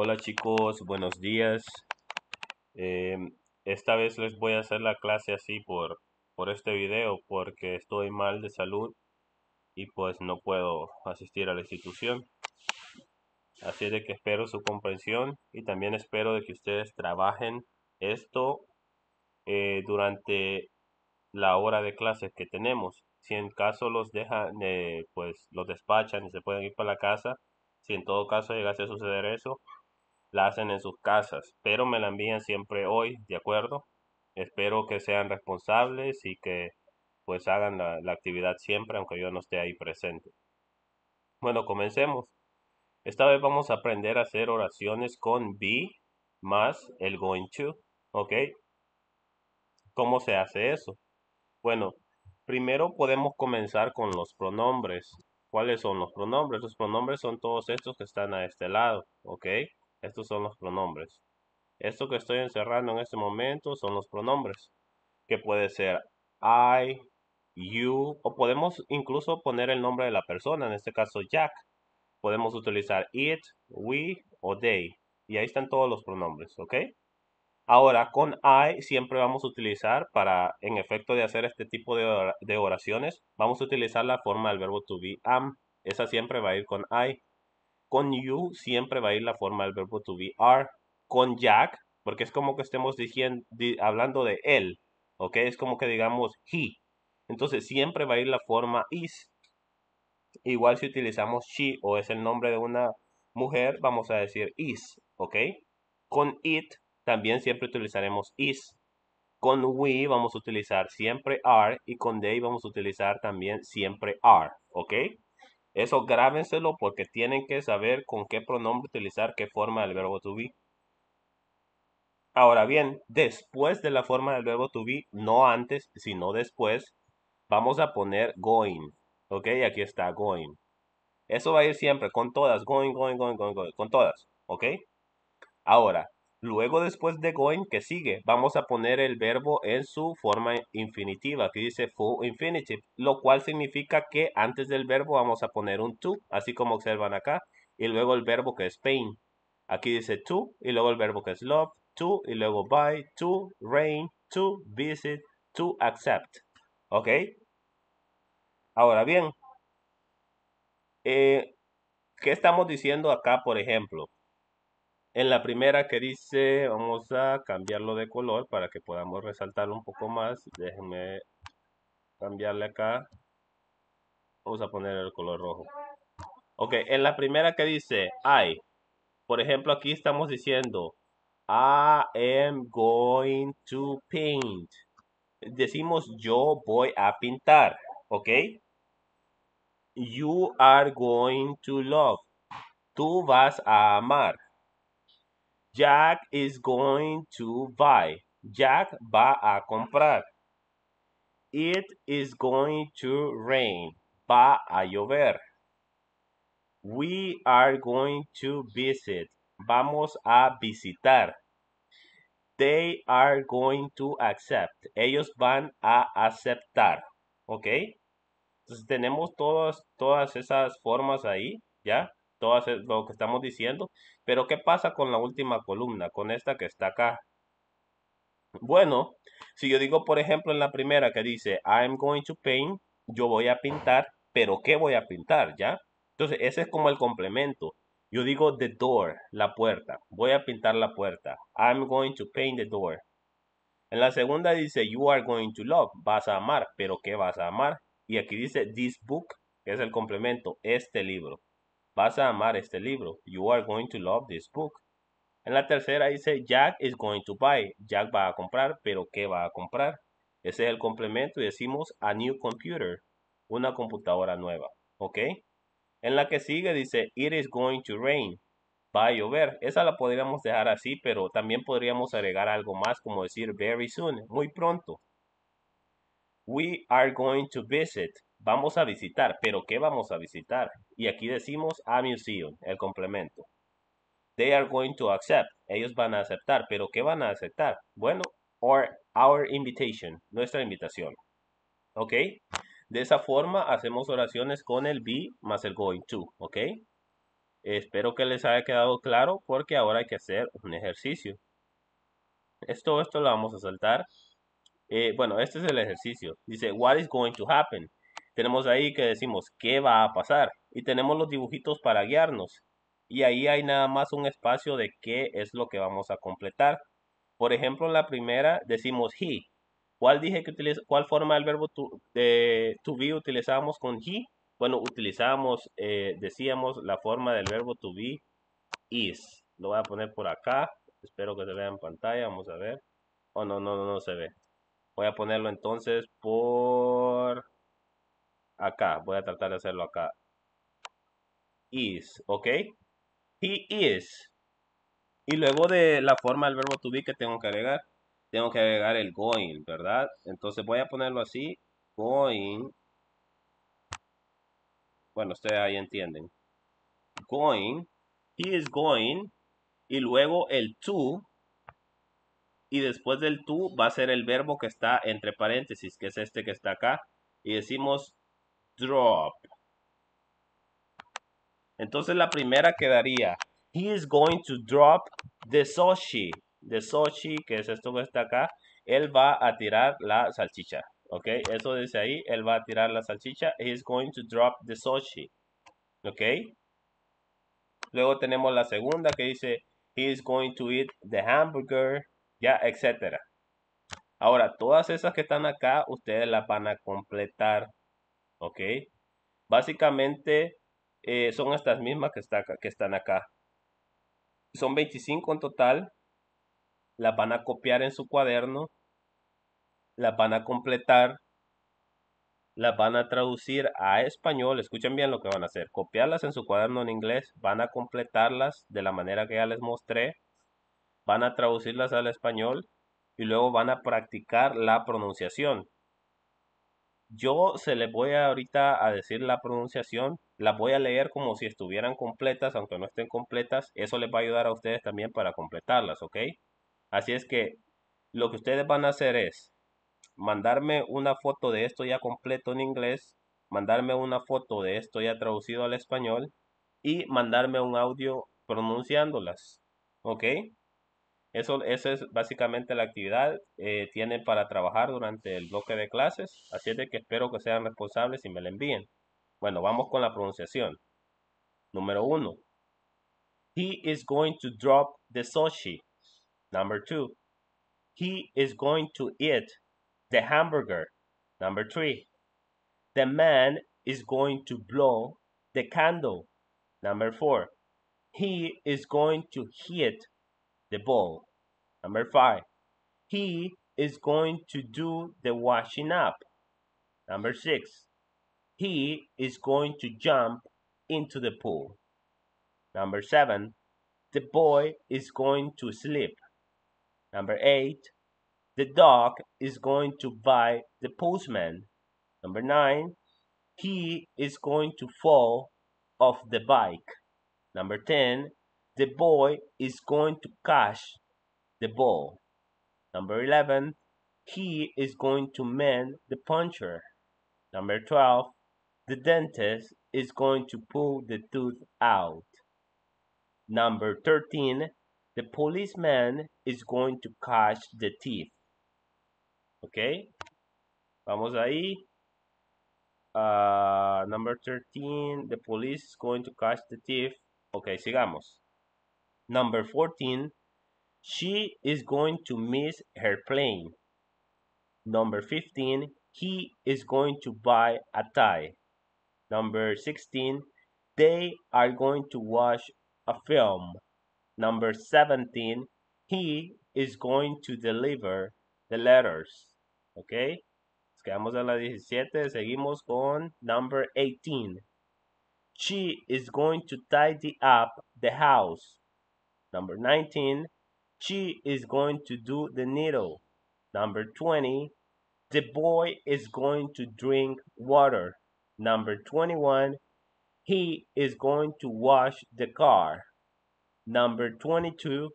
Hola chicos, buenos días. Em, esta vez les voy a hacer la clase así por, por este video porque estoy mal de salud y pues no puedo asistir a la institución. Así de que espero su comprensión y también espero de que ustedes trabajen esto eh, durante la hora de clases que tenemos. Si en caso los dejan, eh, pues los despachan y se pueden ir para la casa, si en todo caso llegase a suceder eso, la hacen en sus casas, pero me la envían siempre hoy, ¿de acuerdo? Espero que sean responsables y que pues hagan la, la actividad siempre, aunque yo no esté ahí presente. Bueno, comencemos. Esta vez vamos a aprender a hacer oraciones con be más el going to, ¿ok? ¿Cómo se hace eso? Bueno, primero podemos comenzar con los pronombres. ¿Cuáles son los pronombres? Los pronombres son todos estos que están a este lado, ¿ok? Estos son los pronombres. Esto que estoy encerrando en este momento son los pronombres, que puede ser I, you, o podemos incluso poner el nombre de la persona, en este caso Jack. Podemos utilizar it, we o they. Y ahí están todos los pronombres, ¿ok? Ahora, con I siempre vamos a utilizar para, en efecto de hacer este tipo de, oraciones, vamos a utilizar la forma del verbo to be am. Esa siempre va a ir con I. Con you siempre va a ir la forma del verbo to be are. Con Jack, porque es como que estemos diciendo, hablando de él, ¿ok? Es como que digamos he. Entonces siempre va a ir la forma is. Igual si utilizamos she o es el nombre de una mujer, vamos a decir is, ¿ok? Con it también siempre utilizaremos is. Con we vamos a utilizar siempre are y con they vamos a utilizar también siempre are, ¿ok? Eso grábenselo porque tienen que saber con qué pronombre utilizar qué forma del verbo to be. Ahora bien, después de la forma del verbo to be, no antes, sino después, vamos a poner going. ¿Ok? Aquí está going. Eso va a ir siempre con todas, going, going, going, going, going, con todas. ¿Ok? Ahora, Luego después de going, que sigue? Vamos a poner el verbo en su forma infinitiva, que dice full infinitive, lo cual significa que antes del verbo vamos a poner un to, así como observan acá, y luego el verbo que es pain. Aquí dice to, y luego el verbo que es love, to, y luego buy, to, rain, to, visit, to, accept. ¿Ok? Ahora bien, eh, ¿qué estamos diciendo acá, por ejemplo? En la primera que dice, vamos a cambiarlo de color para que podamos resaltarlo un poco más. Déjenme cambiarle acá. Vamos a poner el color rojo. Ok, en la primera que dice I. Por ejemplo, aquí estamos diciendo I am going to paint. Decimos yo voy a pintar. Ok. You are going to love. Tú vas a amar. Jack is going to buy. Jack va a comprar. It is going to rain. Va a llover. We are going to visit. Vamos a visitar. They are going to accept. Ellos van a aceptar. ¿Ok? Entonces tenemos todas, todas esas formas ahí, ¿ya? Todo lo que estamos diciendo. Pero ¿qué pasa con la última columna, con esta que está acá? Bueno, si yo digo, por ejemplo, en la primera que dice, I'm going to paint, yo voy a pintar, pero ¿qué voy a pintar? ¿Ya? Entonces, ese es como el complemento. Yo digo the door, la puerta. Voy a pintar la puerta. I'm going to paint the door. En la segunda dice, you are going to love. Vas a amar, pero ¿qué vas a amar? Y aquí dice this book, que es el complemento, este libro. Vas a amar este libro. You are going to love this book. En la tercera dice Jack is going to buy. Jack va a comprar, pero ¿qué va a comprar? Ese es el complemento y decimos a new computer, una computadora nueva. ¿Ok? En la que sigue dice it is going to rain. Va a llover. Esa la podríamos dejar así, pero también podríamos agregar algo más como decir very soon, muy pronto. We are going to visit. Vamos a visitar, pero ¿qué vamos a visitar? Y aquí decimos a museum, el complemento. They are going to accept. Ellos van a aceptar, pero ¿qué van a aceptar? Bueno, or our invitation, nuestra invitación. ¿Ok? De esa forma hacemos oraciones con el be más el going to. ¿Ok? Espero que les haya quedado claro porque ahora hay que hacer un ejercicio. Esto, esto lo vamos a saltar. Eh, bueno, este es el ejercicio. Dice, what is going to happen? Tenemos ahí que decimos, ¿qué va a pasar? Y tenemos los dibujitos para guiarnos. Y ahí hay nada más un espacio de qué es lo que vamos a completar. Por ejemplo, en la primera decimos he. ¿Cuál dije que utiliza, cuál forma del verbo to, de be utilizábamos con he? Bueno, utilizamos, eh, decíamos la forma del verbo to be is. Lo voy a poner por acá. Espero que se vea en pantalla. Vamos a ver. Oh, no, no, no, no se ve. Voy a ponerlo entonces por acá. Voy a tratar de hacerlo acá. Is, ¿ok? He is. Y luego de la forma del verbo to be que tengo que agregar, tengo que agregar el going, ¿verdad? Entonces voy a ponerlo así. Going. Bueno, ustedes ahí entienden. Going. He is going. Y luego el to. Y después del to va a ser el verbo que está entre paréntesis, que es este que está acá. Y decimos drop. Entonces la primera quedaría, he is going to drop the sushi. The sushi, que es esto que está acá, él va a tirar la salchicha. ¿Ok? Eso dice ahí, él va a tirar la salchicha. He is going to drop the sushi. ¿Ok? Luego tenemos la segunda que dice, he is going to eat the hamburger, ya, etcétera. Ahora, todas esas que están acá, ustedes las van a completar. ¿Ok? Básicamente, eh, son estas mismas que, que están acá. Son 25 en total. Las van a copiar en su cuaderno. Las van a completar. Las van a traducir a español. Escuchen bien lo que van a hacer. Copiarlas en su cuaderno en inglés. Van a completarlas de la manera que ya les mostré. Van a traducirlas al español. Y luego van a practicar la pronunciación. Yo se les voy ahorita a decir la pronunciación, las voy a leer como si estuvieran completas, aunque no estén completas. Eso les va a ayudar a ustedes también para completarlas, ¿ok? Así es que lo que ustedes van a hacer es mandarme una foto de esto ya completo en inglés, mandarme una foto de esto ya traducido al español y mandarme un audio pronunciándolas, ¿ok? Eso, esa es básicamente la actividad. Eh, tienen para trabajar durante el bloque de clases. Así es de que espero que sean responsables y me la envíen. Bueno, vamos con la pronunciación. Número uno. He is going to drop the sushi. Number two. He is going to eat the hamburger. Number three. The man is going to blow the candle. Number four. He is going to hit the ball. Number five, he is going to do the washing up. Number six, he is going to jump into the pool. Number seven, the boy is going to sleep. Number eight, the dog is going to buy the postman. Number nine, he is going to fall off the bike. Number 10, the boy is going to catch the ball. Number 11, he is going to mend the puncture. Number 12, the dentist is going to pull the tooth out. Number 13, the policeman is going to catch the thief. Ok, vamos ahí. Uh, number 13, the police is going to catch the thief. Ok, sigamos. Number 14, she is going to miss her plane. Number 15, he is going to buy a tie. Number 16, they are going to watch a film. Number 17, he is going to deliver the letters. Okay? Quedamos a la 17, seguimos con number 18. She is going to tidy up the house. Number 19, she is going to do the needle. Number 20, the boy is going to drink water. Number 21, he is going to wash the car. Number 22,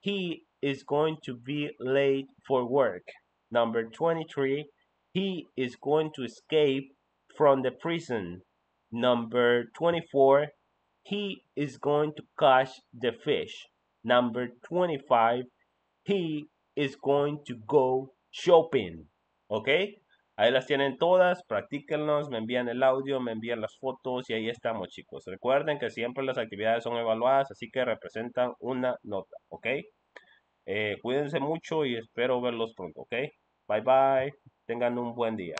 he is going to be late for work. Number 23, he is going to escape from the prison. Number 24, he is going to catch the fish. Number 25, he is going to go shopping. ¿Ok? Ahí las tienen todas, practíquenlos, me envían el audio, me envían las fotos y ahí estamos chicos. Recuerden que siempre las actividades son evaluadas, así que representan una nota, ¿ok? Eh, cuídense mucho y espero verlos pronto, ¿ok? Bye bye, tengan un buen día.